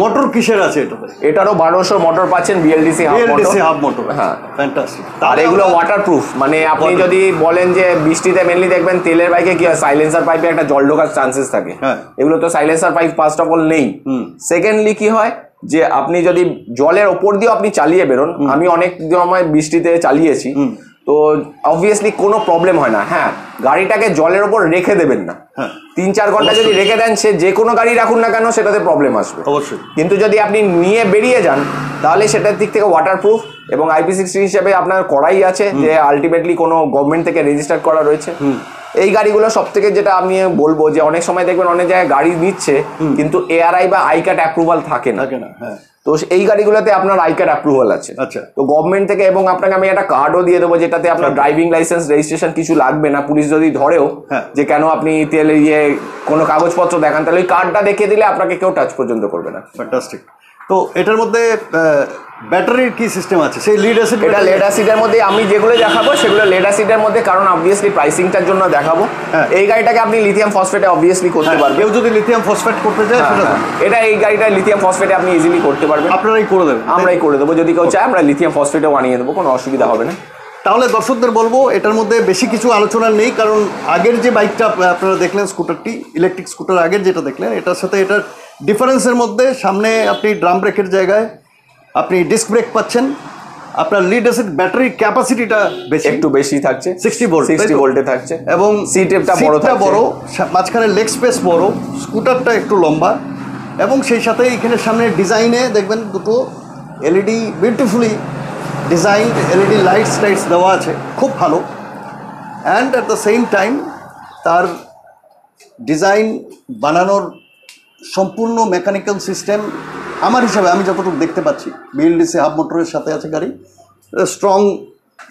মোটর কিসের আছে এটাতে? এটারও বারোশো মোটর পাচ্ছেন BLDC hub BLDC motor hub motor হ্যাঁ। ফ্যান্টাস্টিক আর এগুলো ওয়াটারপ্রুফ মানে আপনি যদি বলেন যে বৃষ্টিতে মেনলি দেখবেন তেলের বাইকে কি হয় সাইলেন্সার পাইপে একটা জল ঢোকার চান্সেস থাকে। হ্যাঁ। এগুলো তো silencer pipe first of all নেই। সেকেন্ডলি কি হয় যে আপনি যদি জলের ওপর দিয়েও আপনি চালিয়ে বেরোন আমি অনেক সময় বৃষ্টিতে চালিয়েছি তো অবভিয়াসলি কোনো প্রবলেম হয় না। হ্যাঁ গাড়িটাকে জলের ওপর রেখে দেবেন না। হ্যাঁ। তিন চার ঘণ্টা যদি রেখে দেন সে যে কোনো গাড়ি রাখুন না কেন সেটাতে প্রবলেম আসবে। অবশ্যই। কিন্তু যদি আপনি নিয়ে বেরিয়ে যান তাহলে সেটার দিক থেকে ওয়াটারপ্রুফ এবং আইপি সিক্সটি হিসেবে আপনার করাই আছে যে আলটিমেটলি কোনো গভর্নমেন্ট থেকে রেজিস্টার করা রয়েছে। এই গাড়িগুলো সব থেকে যেটা আমি বলব যে অনেক সময় দেখবেন অনেক জায়গায় গাড়ি নিচ্ছে কিন্তু এআরআই বা আইকাট অ্যাপ্রুভাল থাকে না। থাকে না হ্যাঁ। তো এই গাড়িগুলোতে আপনার আইকাট অ্যাপ্রুভাল আছে। আচ্ছা। তো গভর্নমেন্ট থেকে এবং আপনাকে আমি একটা কার্ডও দিয়ে দেবো যেটাতে আপনার ড্রাইভিং লাইসেন্স রেজিস্ট্রেশন কিছু লাগবে না। পুলিশ যদি ধরেও হ্যাঁ। যে কেন আপনি তেল ইয়ে কোনো কাগজপত্র দেখান তাহলে ওই কার্ডটা দেখিয়ে দিলে আপনাকে কেউ টাচ পর্যন্ত করবে না। ফ্যান্টাস্টিক তো এটার মধ্যে ব্যাটারির কি সিস্টেম আছে? সেই লিড অ্যাসিড এটা লেড অ্যাসিডের মধ্যে আমি যেগুলো দেখাবো সেগুলো লেড অ্যাসিডের মধ্যে কারণ অবভিয়াসলি প্রাইসিংটার জন্য দেখাবো। হ্যাঁ। এই গাড়িটাকে আপনি লিথিয়াম ফসফেটে অবভিয়াসলি করতে পারবেন। কেউ যদি লিথিয়াম ফসফেট করতে চায় হ্যাঁ, হ্যাঁ। এটা এই গাড়িটা লিথিয়াম ফসফেটে আপনি ইজিলি করতে পারবেন। আপনারাই করে দেবেন। আমরাই করে দেবো। যদি কেউ চায় আমরা লিথিয়াম ফসফেটেও বানিয়ে দেবো কোনো অসুবিধা হবে না। তাহলে দর্শকদের বলব এটার মধ্যে বেশি কিছু আলোচনা নেই কারণ আগের যে বাইকটা আপনারা দেখলেন স্কুটারটি ইলেকট্রিক স্কুটার আগের যেটা দেখলেন এটার সাথে এটার ডিফারেন্সের মধ্যে সামনে আপনি ড্রাম ব্রেকের জায়গায় আপনি ডিস্ক ব্রেক পাচ্ছেন। আপনার লিড অ্যাসিড ব্যাটারির ক্যাপাসিটিটা বেশি। একটু বেশি থাকছে। 60 volt, সিক্সটি তাই তো? ভোল্টে থাকছে। এবং সিটটা বড় বড় মাঝখানে লেগ স্পেস বড় স্কুটারটা একটু লম্বা। এবং সেই সাথে এখানে সামনে ডিজাইনে দেখবেন দুটো LED beautifully design LED lights টাইটস দেওয়া আছে। খুব ভালো। And at the same time তার ডিজাইন বানানোর সম্পূর্ণ মেকানিক্যাল সিস্টেম আমার হিসাবে আমি যতটুকু দেখতে পাচ্ছি বিএলডিসি হাফ মোটরের সাথে আছে গাড়ি স্ট্রং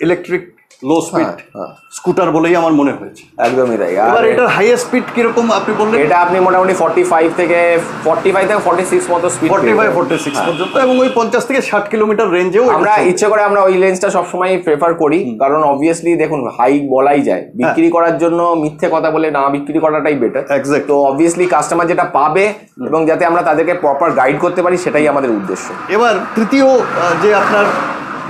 ইলেকট্রিক লো স্পিড হ্যাঁ। স্কুটার বলেই আমার মনে হয়েছে। একদমই তাই। এবার এটার হাইয়েস্ট স্পিড কীরকম আপনি বললেন? এটা আপনি মোটামুটি ফর্টি ফাইভ থেকে ফর্টি ফাইভ থেকে ফর্টি সিক্স মতো speed forty five forty six পর্যন্ত এবং ওই পঞ্চাশ থেকে ষাট কিলোমিটার রেঞ্জেও আমরা ইচ্ছে করে আমরা ওই লেন্সটা সবসময় প্রেফার করি কারণ অবভিয়াসলি দেখুন হাই বলাই যায়। বিক্রি করার জন্য মিথ্যে কথা বলে না বিক্রি করাটাই বেটার Exact. তো অবভিয়াসলি কাস্টমার যেটা পাবে এবং যাতে আমরা তাদেরকে প্রপার গাইড করতে পারি সেটাই আমাদের উদ্দেশ্য। এবার তৃতীয় যে আপনার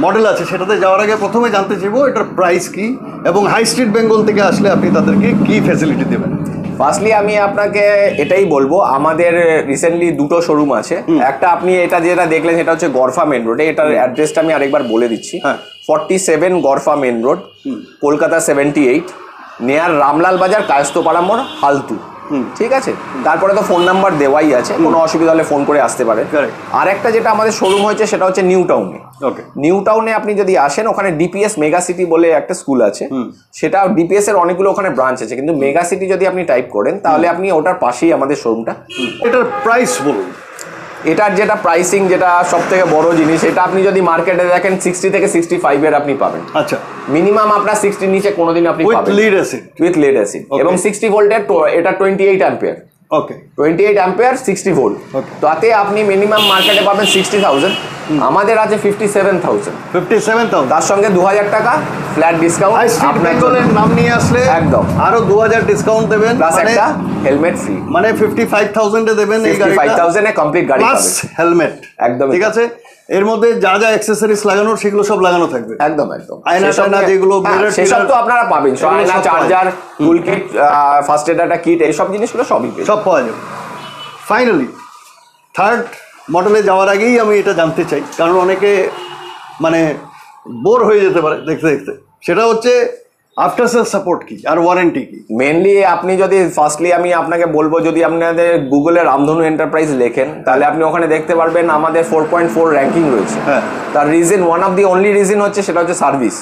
মডেল আছে সেটাতে যাওয়ার আগে প্রথমে জানতে চাইব এটার প্রাইস কি এবং হাই স্ট্রিট বেঙ্গল থেকে আসলে আপনি তাদেরকে কি ফ্যাসিলিটি দেবেন? ফার্স্টলি আমি আপনাকে এটাই বলব আমাদের রিসেন্টলি দুটো শোরুম আছে। একটা আপনি এটা যেটা দেখলেন সেটা হচ্ছে গরফা মেন রোডে এটার অ্যাড্রেসটা আমি আরেকবার বলে দিচ্ছি। হ্যাঁ। Forty seven Garfa main road Kolkata seventy eight near Ramlal Bazar কায়স্তপাড়া মোড় হালতু। ঠিক আছে? তারপরে তো ফোন নাম্বার দেওয়াই আছে কোনো অসুবিধা হলে ফোন করে আসতে পারে. আর একটা যেটা আমাদের শোরুম হয়েছে সেটা হচ্ছে নিউ টাউনে ওকে নিউ টাউনে আপনি যদি আসেন ওখানে ডিপিএস মেগা সিটি বলে একটা স্কুল আছে। সেটা ডিপিএস এর অনেকগুলো ওখানে ব্রাঞ্চ আছে। কিন্তু মেগা সিটি যদি আপনি টাইপ করেন তাহলে আপনি ওটার পাশেই আমাদের শোরুমটা এটার প্রাইস বলুন। এটার যেটা প্রাইসিং যেটা সব থেকে বড় জিনিস এটা আপনি যদি মার্কেটে দেখেন সিক্সটি থেকে সিক্সটি ফাইভ এর আপনি পাবেন। আচ্ছা। মিনিমাম আপনার সিক্সটির নিচে কোনোদিন আপনি with lead acid with lead acid এবং সিক্সটি ভোল্টের এটা twenty eight ampere okay twenty eight ampere sixty volt তাতে আপনি মিনিমাম মার্কেটে পাবেন সিক্সটি থাউজেন্ড আমাদের আছে fifty seven thousand fifty seven thousand তার সঙ্গে দু হাজার টাকা ফ্ল্যাট ডিসকাউন্ট আপনার বেঙ্গলের নাম নিয়ে আসলে একদম। আরও দু হাজার ডিসকাউন্ট দেবেন। প্লাস মানে- একটা হেলমেট ফ্রি মানে ফিফটি ফাইভ থাউজেন্ডে দেবেন এই গাড়ি ফাইভ থাউজেন্ডে কমপ্লিট গাড়ি প্লাস হেলমেট একদম ঠিক আছে? এর মধ্যে যা যা অ্যাক্সেসরিজ লাগানো সেগুলো সব লাগানো থাকবে। একদম একদম। আয়না টায়না যেগুলো হ্যাঁ, সেসব তো আপনারা পাবেন। সব আয়না charger tool kit first aid একটা কিট এইসব জিনিসগুলো সবই সব পাওয়া যাবে। ফাইনালি থার্ড মডেলে যাওয়ার আগেই আমি এটা জানতে চাই। কারণ অনেকে মানে বোর হয়ে যেতে পারে দেখতে দেখতে। সেটা হচ্ছে আফটার সেল সাপোর্ট কি? আর ওয়ারেন্টি কি? মেনলি আপনি যদি ফার্স্টলি আমি আপনাকে বলব যদি আপনাদের গুগলে রামধনু এন্টারপ্রাইজ লেখেন তাহলে আপনি ওখানে দেখতে পারবেন আমাদের ফোর পয়েন্ট ফোর র্যাঙ্কিং রয়েছে। হ্যাঁ। তার reason one of the only reason হচ্ছে সেটা হচ্ছে সার্ভিস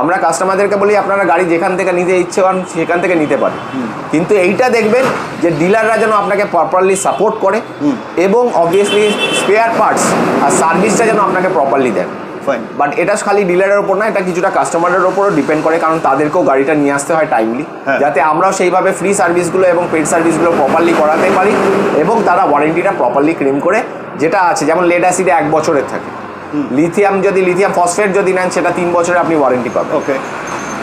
আমরা কাস্টমারদেরকে বলি আপনারা গাড়ি যেখান থেকে নিতে ইচ্ছে হন সেখান থেকে নিতে পারেন। কিন্তু এইটা দেখবেন যে ডিলাররা যেন আপনাকে প্রপারলি সাপোর্ট করে এবং অবভিয়াসলি স্পেয়ার পার্টস আর সার্ভিসটা যেন আপনাকে প্রপারলি দেন। ফাইন বাট এটা খালি ডিলারের ওপর না এটা কিছুটা কাস্টমারের ওপরও ডিপেন্ড করে কারণ তাদেরকেও গাড়িটা নিয়ে আসতে হয় টাইমলি হ্যাঁ। যাতে আমরাও সেইভাবে ফ্রি সার্ভিসগুলো এবং পেড সার্ভিসগুলো প্রপারলি করাতে পারি এবং তারা ওয়ারেন্টিটা প্রপারলি ক্লেম করে যেটা আছে যেমন লেড অ্যাসিডে এক বছরের থাকে। লিথিয়াম যদি লিথিয়াম ফসফেট যদি নেন সেটা তিন বছরে আপনি ওয়ারেন্টি পাবেন। ওকে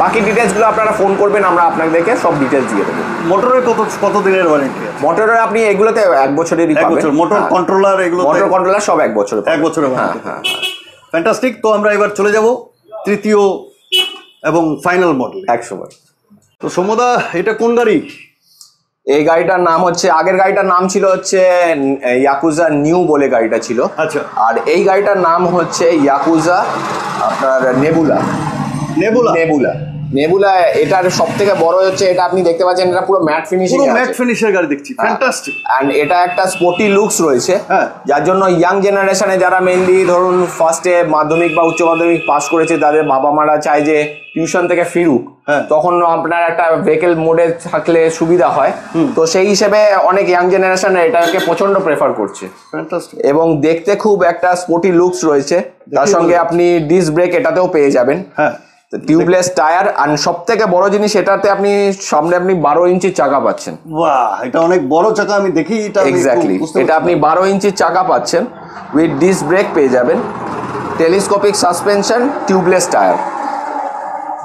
বাকি ডিটেলসগুলো আপনারা ফোন করবেন আমরা আপনাদেরকে সব ডিটেলস দিয়ে দেবো। মোটরের কত কত দিনের ওয়ারেন্টি মোটরের আপনি এগুলোতে এক বছরেরই পাবেন। মোটর কন্ট্রোলার এগুলো মোটর কন্ট্রোলার সব এক বছরে এক বছরের হ্যাঁ হ্যাঁ। ফ্যান্টাস্টিক তো আমরা এবার চলে যাব তৃতীয় এবং ফাইনাল মডেল একসময় তো সমদা এটা কোন গাড়ি? এই গাড়িটার নাম হচ্ছে আগের গাড়িটার নাম ছিল হচ্ছে ইয়াকুজা নিউ বলে গাড়িটা ছিল। আচ্ছা। আর এই গাড়িটার নাম হচ্ছে ইয়াকুজা আপনার নেবুলা নেবুলা নেবুলা নেবুলা এটার সব থেকে বড় হচ্ছে এটা আপনি দেখতে পাচ্ছেন এটা পুরো ম্যাট ফিনিশিং পুরো ম্যাট ফিনিশের গাড়ি দেখছি ফ্যান্টাস্টিক অ্যান্ড এটা একটা স্পোর্টি লুকস রয়েছে। হ্যাঁ। যার জন্য ইয়াং জেনারেশনে যারা মেনলি ধরুন ফার্স্টে মাধ্যমিক বা উচ্চ মাধ্যমিক পাস করেছে তাদের বাবা মারা চায় যে টিউশন থেকে ফিরুক। হ্যাঁ। তখন আপনার একটা ভেহিকেল মোডে থাকলে সুবিধা হয়। তো সেই হিসেবে অনেক ইয়াং জেনারেশন এটাকে প্রচণ্ড প্রেফার করছে। এবং দেখতে খুব একটা স্পোর্টি লুকস রয়েছে। তার সঙ্গে আপনি ডিস ব্রেক এটাতেও পেয়ে যাবেন। হ্যাঁ। টিউবলেস টায়ার আর সব থেকে বড় জিনিস এটাতে আপনি সামনে আপনি বারো ইঞ্চির চাকা পাচ্ছেন। বাহ এটা অনেক বড় চাকা আমি দেখি এটা এক্স্যাক্টলি এটা আপনি। বারো ইঞ্চির চাকা পাচ্ছেন। উইথ ডিস ব্রেক পেয়ে যাবেন। টেলিস্কোপিক সাসপেনশন টিউবলেস টায়ার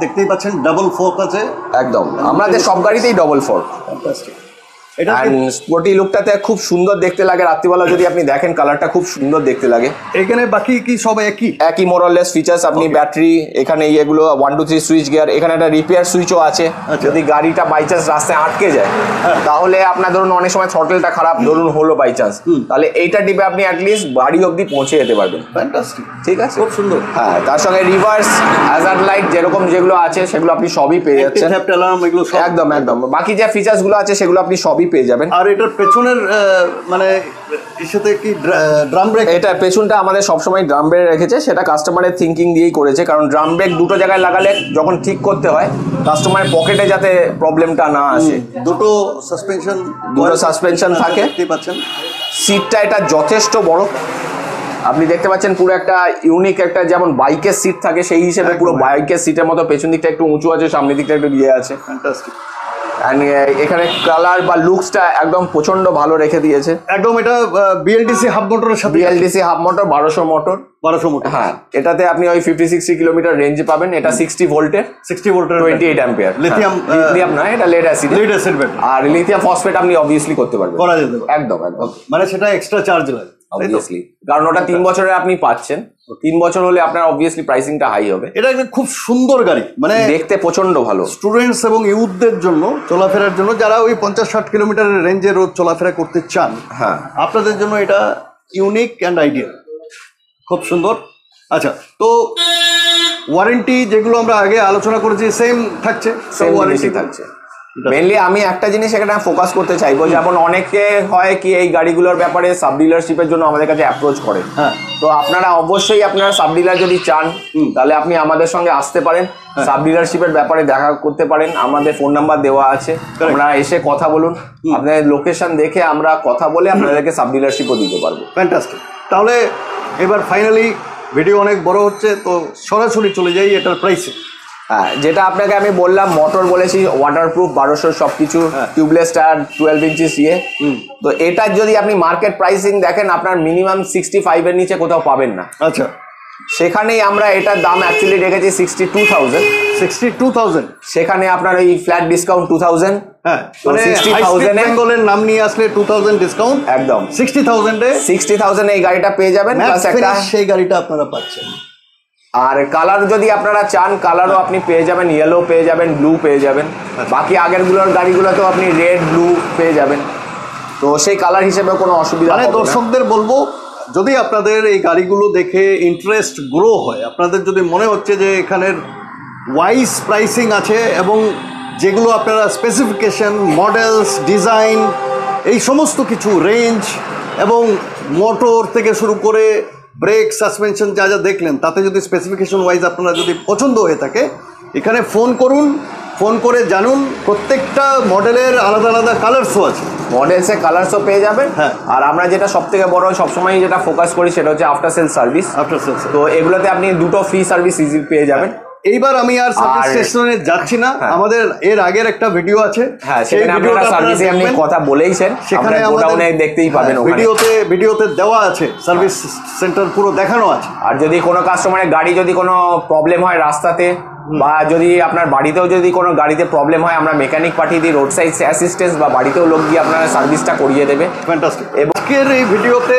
দেখতেই পাচ্ছেন ডাবল ফোর্ক আছে। একদম। আমাদের সব গাড়িতেই ডবল ফোর এটা লুকটাতে খুব সুন্দর দেখতে লাগে। রাত্রিবেলা যদি আপনি দেখেন কালারটা খুব সুন্দর দেখতে লাগে। এখানে বাকি কি সব একই? একই মোরলেস ফিচার্স আপনি ব্যাটারি এখানে এগুলো one two three switch gear এখানে একটা রিপেয়ার সুইচও আছে। আচ্ছা। যদি গাড়িটা বাই চান্স রাস্তায় আটকে যায় হ্যাঁ। তাহলে আপনার ধরুন অনেক সময় থ্রটেলটা খারাপ ধরুন হলো বাই চান্স তাহলে এইটা টিপে আপনি অ্যাটলিস্ট বাড়ি অবধি পৌঁছে যেতে পারবেন। ঠিক আছে? খুব সুন্দর। হ্যাঁ তার সঙ্গে রিভার্স হ্যাজার্ড লাইট যেরকম যেগুলো আছে সেগুলো আপনি সবই পেয়ে যাচ্ছেন। একদম একদম। বাকি যে ফিচার্সগুলো আছে সেগুলো আপনি সবই পেয়ে যাবেন। আর এটার পেছনের মানে সাথে কি ড্রাম ব্রেক? এটা পেছনটা আমাদের সবসময় ড্রাম ব্রেক রেখেছে সেটা কাস্টমারের থিঙ্কিং দিয়েই করেছে কারণ ড্রাম ব্রেক দুটো জায়গায় লাগালে যখন ঠিক করতে হয় কাস্টমারের পকেটে যাতে প্রবলেমটা না আসে। দুটো সাসপেনশন দুটো suspension থাকে। দেখতে পাচ্ছেন। সিটটা এটা যথেষ্ট বড়। আপনি দেখতে পাচ্ছেন পুরো একটা ইউনিক একটা যেমন বাইকের সিট থাকে সেই হিসেবে পুরো বাইকের সিটের মতো পেছন দিকটা একটু উঁচু আছে সামনের দিকটা একটু ইয়ে আছে। ফ্যান্টাস্টিক এখানে কালার বা লুকসটা একদম প্রচণ্ড ভালো রেখে দিয়েছে। একদম এটা বিএলডিসি হাফ মোটরের সাথে। বিএলডিসি হাফ মোটর বারোশো মোটর। বারোশো মোটর। হ্যাঁ এটাতে আপনি ওই ফিফটি সিক্সটি কিলোমিটার রেঞ্জ পাবেন। এটা সিক্সটি ভোল্টের সিক্সটি ভোল্টের twenty eight ampere ah, lithium নয় এটা লেড অ্যাসিড লিড অ্যাসিড আর লিথিয়াম ফসফেট আপনি অবভিয়াসলি করতে পারবেন। করা যেতে একদম একদম। মানে সেটা এক্সট্রা চার্জ লাগে? অবভিয়াসলি কারণ ওটা তিন বছরে আপনি পাচ্ছেন তিন বছর হলে আপনার অবভিয়াসলি প্রাইসিংটা হাই হবে। এটা একটা খুব সুন্দর গাড়ি মানে দেখতে প্রচণ্ড ভালো। স্টুডেন্টস এবং ইউথদের জন্য চলাফেরার জন্য যারা ওই পঞ্চাশ ষাট কিলোমিটারের রেঞ্জে রোজ চলাফেরা করতে চান হ্যাঁ। আপনাদের জন্য এটা ইউনিক অ্যান্ড আইডিয়াল খুব সুন্দর। আচ্ছা তো ওয়ারেন্টি যেগুলো আমরা আগে আলোচনা করেছি সেম থাকছে। ওয়ারেন্টি থাকছে। মেনলি আমি একটা জিনিস এখানে ফোকাস করতে চাইব যেমন অনেকে হয় কি এই গাড়িগুলোর ব্যাপারে সাব ডিলারশিপের জন্য আমাদের কাছে অ্যাপ্রোচ করে। হ্যাঁ। তো আপনারা অবশ্যই আপনারা সাব ডিলার যদি চান তাহলে আপনি আমাদের সঙ্গে আসতে পারেন হ্যাঁ। সাব ডিলারশিপের ব্যাপারে দেখা করতে পারেন আমাদের ফোন নাম্বার দেওয়া আছে। আমরা এসে কথা বলুন আপনাদের লোকেশন দেখে আমরা কথা বলে আপনাদেরকে সাব ডিলারশিপও দিতে পারব। ফ্যান্টাস্টিক তাহলে এবার ফাইনালি ভিডিও অনেক বড় হচ্ছে তো সরাসরি চলে যাই এটার প্রাইসে হ্যাঁ যেটা আপনাকে আমি বললাম মোটর বলেছি ওয়াটারপ্রুফ বারোশো সব কিছু। টিউবলেস টায়ার টুয়েলভ ইঞ্চিস ইয়ে। তো এটার যদি আপনি মার্কেট প্রাইসিং দেখেন আপনার মিনিমাম সিক্সটি ফাইভের নিচে কোথাও পাবেন না। আচ্ছা। সেখানেই আমরা এটার দাম অ্যাকচুয়ালি রেখেছি sixty two thousand sixty two thousand সেখানে আপনার ওই ফ্ল্যাট ডিসকাউন্ট টু থাউজেন্ড হ্যাঁ তো মানে 60,000 এ- বেঙ্গলের নাম নিয়ে আসলে টু থাউজেন্ড ডিসকাউন্ট একদম। সিক্সটি থাউজেন্ডে সিক্সটি থাউজেন্ড এই গাড়িটা পেয়ে যাবেন প্লাস একটা সেই গাড়িটা আপনারা পাচ্ছেন। আর কালার যদি আপনারা চান কালারও আপনি পেয়ে যাবেন ইয়েলো পেয়ে যাবেন ব্লু পেয়ে যাবেন। বাকি আগেরগুলোর গাড়িগুলোতেও আপনি রেড ব্লু পেয়ে যাবেন। তো সেই কালার হিসেবে কোনো অসুবিধা মানে দর্শকদের বলব যদি আপনাদের এই গাড়িগুলো দেখে ইন্টারেস্ট গ্রো হয় আপনাদের যদি মনে হচ্ছে যে এখানের ওয়াইজ প্রাইসিং আছে এবং যেগুলো আপনারা স্পেসিফিকেশন মডেলস ডিজাইন এই সমস্ত কিছু রেঞ্জ এবং মোটর থেকে শুরু করে ব্রেক সাসপেনশন যা যা দেখলেন তাতে যদি স্পেসিফিকেশন ওয়াইজ আপনারা যদি পছন্দ হয়ে থাকে এখানে ফোন করুন ফোন করে জানুন প্রত্যেকটা মডেলের আলাদা আলাদা কালার্সও আছে। মডেলসে কালারসও পেয়ে যাবেন। হ্যাঁ। আর আমরা যেটা সব থেকে বড় সবসময় যেটা ফোকাস করি সেটা হচ্ছে after sale service after sale তো এগুলোতে আপনি দুটো ফ্রি সার্ভিস ইজি পেয়ে যাবেন। এইবার আমি আর সার্ভিস স্টেশনে যাচ্ছি না। হ্যাঁ। আমাদের এর আগের একটা ভিডিও আছে। হ্যাঁ সেই সেখানে আপনারা সার্ভিসে আপনি কথা বলেইছেন। সেখানে গোডাউনে দেখতেই পাবেন হ্যাঁ, ভিডিওতে ভিডিওতে দেওয়া আছে। সার্ভিস সেন্টার পুরো দেখানো আছে। আর যদি কোনো কাস্টমারের গাড়ি যদি কোনো প্রবলেম হয় রাস্তাতে বা যদি আপনার বাড়িতেও যদি কোনো গাড়িতে প্রবলেম হয় আমরা মেকানিক পাঠিয়ে দিই রোড সাইড অ্যাসিস্ট্যান্স বা বাড়িতেও লোক গিয়ে আপনার সার্ভিসটা করিয়ে দেবে। ফ্যান্টাস্টিক আজকের এই ভিডিওতে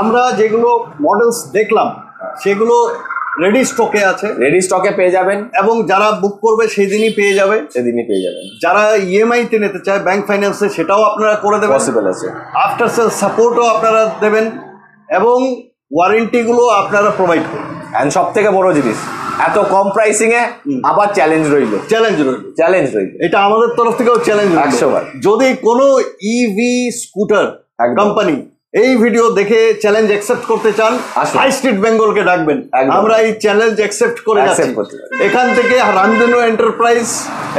আমরা যেগুলো মডেলস দেখলাম সেগুলো রেডি স্টকে আছে। রেডি স্টকে পেয়ে যাবেন। এবং যারা বুক করবে সেই দিনই পেয়ে যাবে। সেদিনই পেয়ে যাবেন। যারা ইএমআই তে নিতে চায় ব্যাংক ফাইন্যান্সে সেটাও আপনারা করে দেবেন। পসিবল আছে। আফটার সেল সাপোর্টও আপনারা দেবেন এবং ওয়ারেন্টিগুলো আপনারা প্রোভাইড করবেন। অ্যান্ড সব থেকে বড় জিনিস এত কম প্রাইসিং এ আবার চ্যালেঞ্জ রইল। চ্যালেঞ্জ রইল। চ্যালেঞ্জ রইল। এটা আমাদের তরফ থেকেও চ্যালেঞ্জ একশো বার। যদি কোনো ইভি স্কুটার। কোম্পানি এই ভিডিও দেখে চ্যালেঞ্জ অ্যাকসেপ্ট করতে চান। হাই স্ট্রিট বেঙ্গলকে ডাকবেন। আমরা এই চ্যালেঞ্জ অ্যাকসেপ্ট করে যাচ্ছি। এখান থেকে রামধেনু এন্টারপ্রাইজ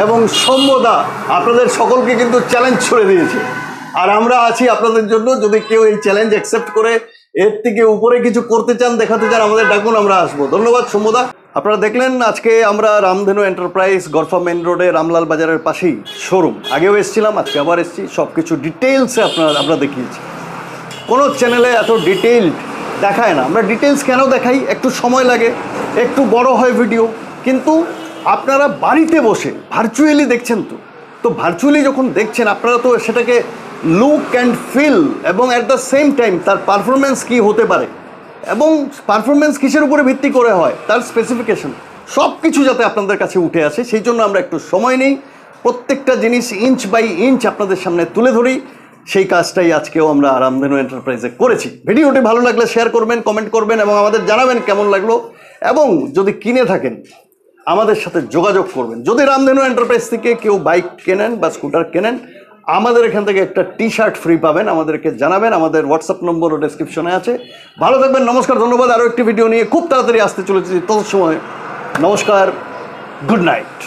এবং সৌম্যদা আপনাদের সকলকে কিন্তু চ্যালেঞ্জ ছুড়ে দিয়েছে। আর আমরা আছি আপনাদের জন্য যদি কেউ এই চ্যালেঞ্জ অ্যাকসেপ্ট করে এর থেকে উপরে কিছু করতে চান দেখাতে চান আমাদের ডাকুন আমরা আসব। ধন্যবাদ সৌম্যদা আপনারা দেখলেন আজকে আমরা রামধেনু এন্টারপ্রাইজ গরফা মেন রোডে রামলাল বাজারের পাশেই শোরুম আগেও এসেছিলাম আজকে আবার এসেছি। সব কিছু ডিটেলসে আপনারা আমরা দেখিয়েছি। কোনো চ্যানেলে এত ডিটেইলড দেখায় না। আমরা ডিটেলস কেন দেখাই? একটু সময় লাগে, একটু বড় হয় ভিডিও কিন্তু আপনারা বাড়িতে বসে ভার্চুয়ালি দেখছেন তো। তো ভার্চুয়ালি যখন দেখছেন, আপনারা তো সেটাকে লুক অ্যান্ড ফিল এবং অ্যাট দ্য সেম টাইম তার পারফরমেন্স কি হতে পারে এবং পারফরমেন্স কিসের উপরে ভিত্তি করে হয়, তার স্পেসিফিকেশন সব কিছু যাতে আপনাদের কাছে উঠে আসে, সেই জন্য আমরা একটু সময় নেই। প্রত্যেকটা জিনিস ইঞ্চ বাই ইঞ্চ আপনাদের সামনে তুলে ধরি। সেই কাজটাই আজকেও আমরা রামধেনু এন্টারপ্রাইজে করেছি। ভিডিওটি ভালো লাগলে শেয়ার করবেন কমেন্ট করবেন এবং আমাদের জানাবেন কেমন লাগল। এবং যদি কিনে থাকেন, আমাদের সাথে যোগাযোগ করবেন। যদি রামধেনু এন্টারপ্রাইজ থেকে কেউ বাইক কেনেন বা স্কুটার কেনেন, আমাদের এখান থেকে একটা টি শার্ট ফ্রি পাবেন, আমাদেরকে জানাবেন। আমাদের হোয়াটসঅ্যাপ নম্বরও ডেসক্রিপশনে আছে। ভালো থাকবেন, নমস্কার, ধন্যবাদ। আরও একটি ভিডিও নিয়ে খুব তাড়াতাড়ি আসতে চলেছি। তত সময় নমস্কার গুড নাইট